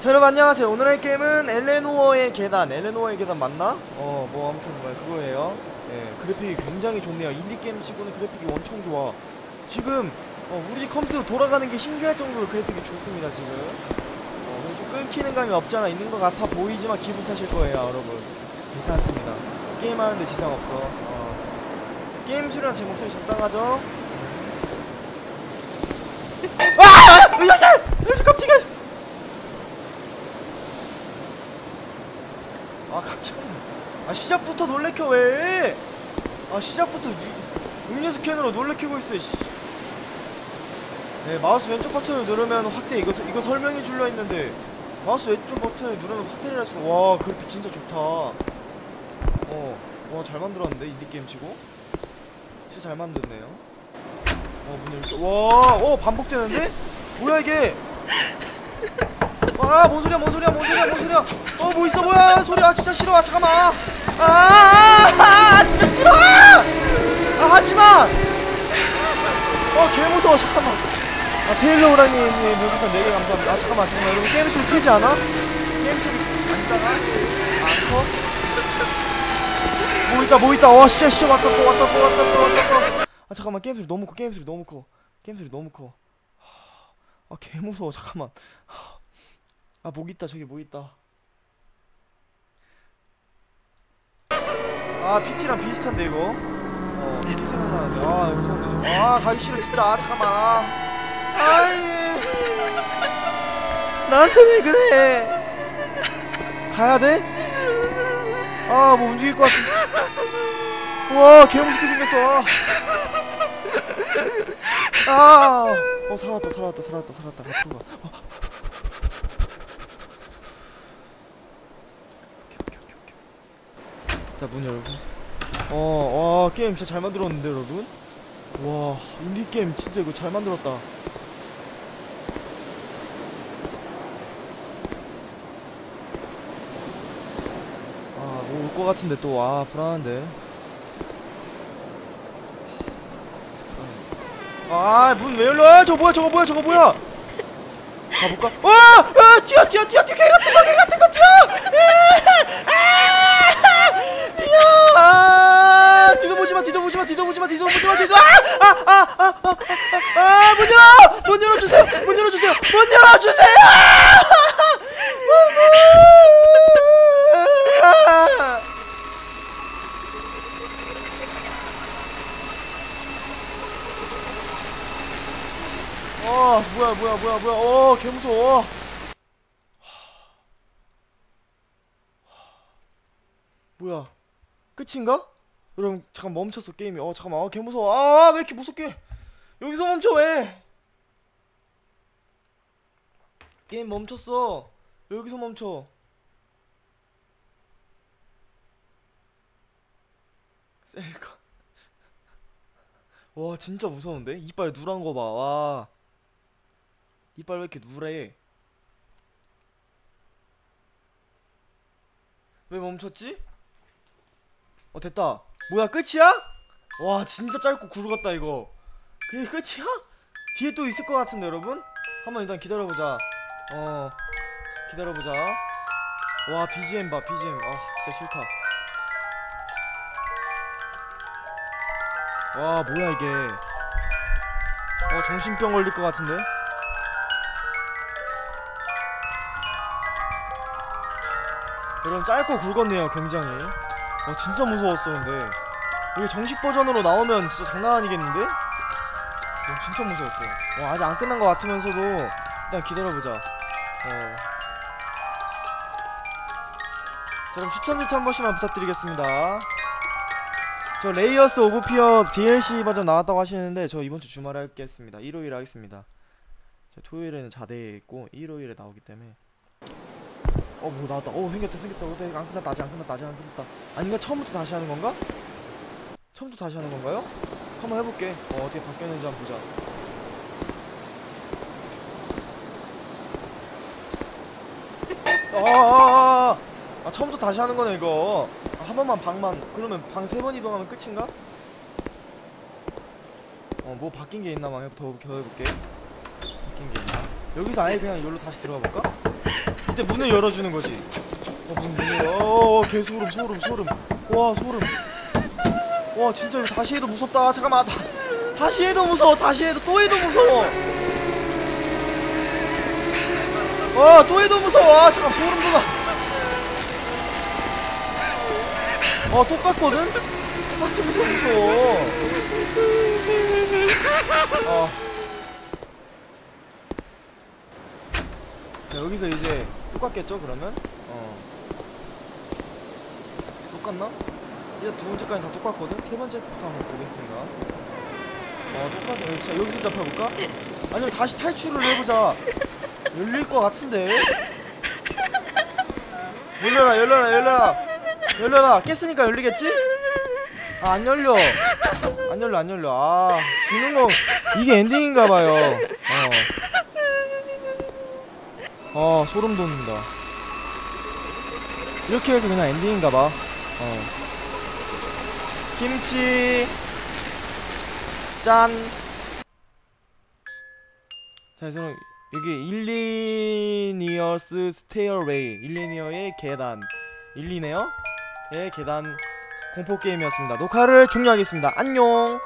자 여러분 안녕하세요 오늘 할 게임은 엘레노어의 계단 엘레노어의 계단 맞나? 어 뭐 아무튼 뭐 그거예요 예 그래픽이 굉장히 좋네요 인디게임 치고는 그래픽이 엄청 좋아 지금 어, 우리 컴퓨터로 돌아가는 게 신기할 정도로 그래픽이 좋습니다 지금 어, 좀 끊기는 감이 없지 않아 있는 것 같아 보이지만 기분 탓일 거예요 여러분 괜찮습니다 게임하는데 지장 없어 어. 게임 소리랑 제 목소리 적당하죠? 아! 야! 야! 야! 깜짝이야! 아 깜짝이야 아 시작부터 놀래켜 왜? 아 시작부터 유- 음료수 캔으로 놀래키고 있어 씨. 네 마우스 왼쪽 버튼을 누르면 확대 이거 서- 이거 설명해 줄려 했는데 마우스 왼쪽 버튼을 누르면 확대를 할 수가 와 그래픽 진짜 좋다 어 와 잘 만들었는데 인디게임 치고 진짜 잘 만들었네요 어 문 열게 와 어 반복되는데? 뭐야 이게 아, 뭔 소리야, 뭔 소리야, 뭔 소리야, 뭔 소리야. 어, 뭐 있어, 뭐야, 소리야, 진짜 싫어, 아, 잠깐만. 아, 아, 아, 아, 진짜 싫어. 아, 하지 마. 어, 개 무서워, 잠깐만. 아, 테일러 오라님, 별풍선 4개 감사합니다. 아, 잠깐만, 잠깐만, 여러분, 게임 소리 크지 않아? 게임 소리 안 작아? 안 커? 뭐 있다, 뭐 있다. 와, 씨, 씨, 왔다, 또, 왔다, 또, 왔다, 또, 왔다, 또. 아, 잠깐만, 게임 소리 너무 커, 게임 소리 너무 커. 게임 소리 너무 커. 아, 개 무서워, 잠깐만. 아, 뭐 있다, 저기 뭐 있다. 아, PT랑 비슷한데, 이거? 어, PT 생각나는데. 아, 무서운데. 좀. 아, 가기 싫어, 진짜. 아, 잠깐만. 아, 아이. 나한테 왜 그래? 가야 돼? 아, 뭐 움직일 것 같은. 우와, 개 무섭게 생겼어. 아, 어, 살았다, 살았다, 살았다, 살았다. 앞으로 가. 어. 자, 문 열고. 어, 와, 게임 진짜 잘 만들었는데, 여러분? 와, 인디게임 진짜 이거 잘 만들었다. 아, 뭐올것 같은데 또, 아, 불안한데. 아, 문 왜 열려? 저 뭐야, 저거 뭐야, 저거 뭐야? 가볼까? 와! 아, 뛰어, 뛰어, 뛰어, 뛰어, 개 같은 거, 개 같은 거, 뛰어! 아! 뛰어! 아! 뒤도 보지 마, 뒤도 보지 마, 뒤도 보지 마, 뒤도 보지 마, 뒤도! 아! 아! 아! 아! 아! 아! 문 열어! 문 열어주세요! 문 열어주세요! 문 열어주세요! 문! 어 뭐야 뭐야 뭐야 뭐야 어 개 무서워 뭐야 끝인가? 여러분 잠깐 멈췄어 게임이 어 잠깐만 어 개무서워 아 왜 이렇게 무섭게 여기서 멈춰 왜 게임 멈췄어 왜 여기서 멈춰 셀카 와 진짜 무서운데 이빨 누런 거봐와 이빨 왜 이렇게 누래? 왜 멈췄지? 어 됐다. 뭐야 끝이야? 와 진짜 짧고 굵었다 이거. 그게 끝이야? 뒤에 또 있을 것 같은데 여러분? 한번 일단 기다려보자. 어 기다려보자. 와 BGM 봐 BGM. 아 진짜 싫다. 와 뭐야 이게? 어 정신병 걸릴 것 같은데? 여러분 짧고 굵었네요 굉장히 와 진짜 무서웠어 근데 이게 정식 버전으로 나오면 진짜 장난 아니겠는데? 와 진짜 무서웠어 와 아직 안 끝난 것 같으면서도 일단 기다려보자. 어. 자 그럼 추천 리트 한 번씩만 부탁드리겠습니다. 저 Layers of Fear DLC 버전 나왔다고 하시는데 저 이번 주 주말에 하겠습니다. 일요일에 하겠습니다. 저 토요일에는 자대에 있고 일요일에 나오기 때문에. 어 뭐 나왔다. 어 생겼다 생겼다. 어, 네, 안 끝났다 아직 안 끝났다 아직 안 끝났다. 아닌가? 처음부터 다시 하는 건가? 처음부터 다시 하는 건가요? 한번 해볼게 어 어떻게 바뀌었는지 한번 보자 아아아아 아, 처음부터 다시 하는 거네 이거 아, 한 번만 방만 그러면 방 세 번 이동하면 끝인가? 어 뭐 바뀐 게 있나 막 더, 더 해볼게 바뀐 게 있나 여기서 아예 그냥 여기로 다시 들어가 볼까? 이때 문을 열어주는 거지 어, 문, 문 어, 개 소름 소름 소름 와 소름 와 진짜 이거 다시 해도 무섭다 잠깐만 다, 다시 해도 무서워 다시 해도 또 해도 무서워 와또 해도 무서워 아, 잠깐 소름 돋아 어 똑같거든? 똑같이 무서워 무서워 어. 자, 여기서 이제 똑같겠죠 그러면? 어 똑같나? 일단 두 번째까지 다 똑같거든? 세 번째부터 한번 보겠습니다. 어 똑같네. 자 여기서 잡혀볼까? 아니면 다시 탈출을 해보자. 열릴 것 같은데? 열려라 열려라 열려라. 열려라. 깼으니까 열리겠지? 아 안 열려. 안 열려 안 열려. 아 죽는 거 이게 엔딩인가봐요. 어. 어 소름 돋는다. 이렇게 해서 그냥 엔딩인가봐. 어 김치. 짠. 자, 그래서 여기 일리니어스 스테어웨이 일리니어의 계단. 일리네요? 의 계단 공포 게임이었습니다. 녹화를 종료하겠습니다. 안녕